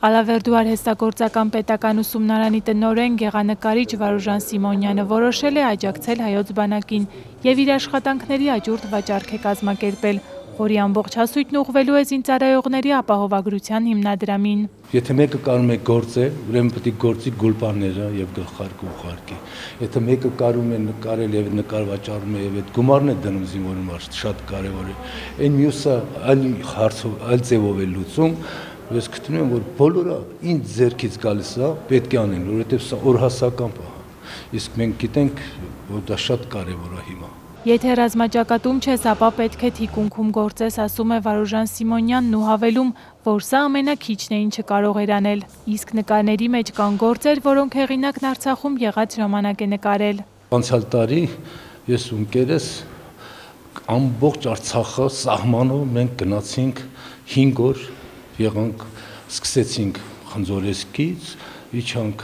Ալավերդու արհեստագործական պետական ուսումնարանի տնորեն գեղանկարիչ Վարուժան Սիմոնյանը որոշել է աջակցել հայոց բանակին եւ իր աշխատանքների աճուրդ վաճառք է կազմակերպել, որի ամբողջ հասույթն ուղղվելու է զինծառայողների ապահովագրության հիմնադրամին։ Եթե մեկը կարում է գործել, ուրեմն պետք է գործի գուլպաները եւ գլխարկը ուղարկի։ Եթե մեկը կարում է նկարել եւ նկար վաճառում է եւ այդ գումարն է դնում զինվորում, շատ կարեւոր է։ Այն մյուսը այլ հարցով, այլ ձևով է լուծում, ես գտնում եմ որ բոլորը ինձ ձերքից գալիս է պետք է անեն որովհետեւ սա օրհասական բան իսկ մենք գիտենք որ դա շատ կարեւոր է հիմա Եթե ռազմաճակատում չես, ապա պետք է թիկունքում գործես, ասում է Վարուժան Սիմոնյանն ու հավելում, որ սա ամենակիչն է ինչը կարող էր անել։ Իսկ նկարների մեջ կան գործեր, որոնք հեղինակն Արցախում եղած ժամանակ է նկարել։ Անցյալ տարի ես ու ընկերս ամբողջ Արցախը սահմանով մենք գնացինք 5 օր եղանք, սկսեցինք խնձորեսկից, իջանք,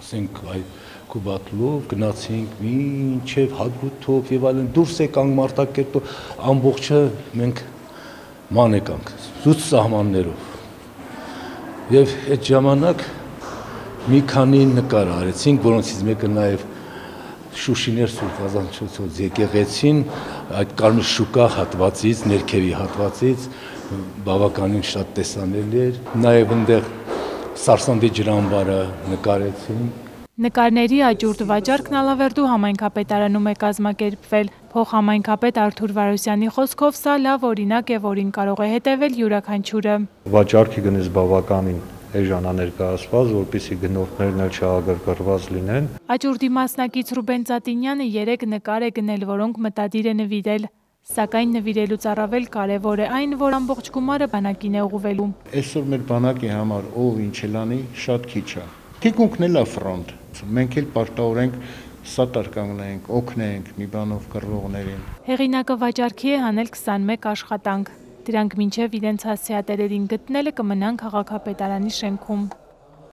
ասենք, այդ Կուբատլով գնացինք մինչև Հադրութով եւ այլն դուրս եկանք Մարտակերտով ամբողջը մենք ման եկանք զուտ սահմաններով եւ այդ ժամանակ մի քանի նկար արեցինք որոնցից մեկը նաեւ Շուշիներ Սուրբ Ղազանչոցոց եկեղեցին այդ Կարմիր շուկա հատվածից, ներքևի հատվածից բավականին շատ տեսանելի էր։ Նաև այնտեղ Սարսանդի ջրամբարը նկարեցինք Նկարների աճուրդ վաճառքն Ալավերդու համայնքապետարանում է կազմակերպվել։ Փոխհամայնքապետ Արթուր Վարոսյանի խոսքով սա լավ օրինակ է, որին կարող է հետևել յուրաքանչյուրը։ Վաճառքի գնից բավականին էժանա ներկայացված, որպիսի գնորդներն էլ չհագրգռված լինեն։ Աճուրդի մասնակից Ռուբեն Ծատինյանը 3 նկար է գնել, որոնք մտադիր է նվիրել։ Սակայն նվիրելուց առավել կարևոր է այն, որ ամբողջ գումարը բանակին է ուղղվելու։ Այսօր մեր բանակի համար ով ինչ լանի շատ քիչ է։ Թիկունքն էլ է ֆրոնտ Մենք էլ պարտավորենք սատար կանգնենք, օգնենք մի բանով կռվողներին։ Հեղինակը վաճառքի է հանել 21 աշխատանք։ Դրանք մինչև իրենց հասցեատերերին գտնելը կմնան քաղաքապետարանի շենքում։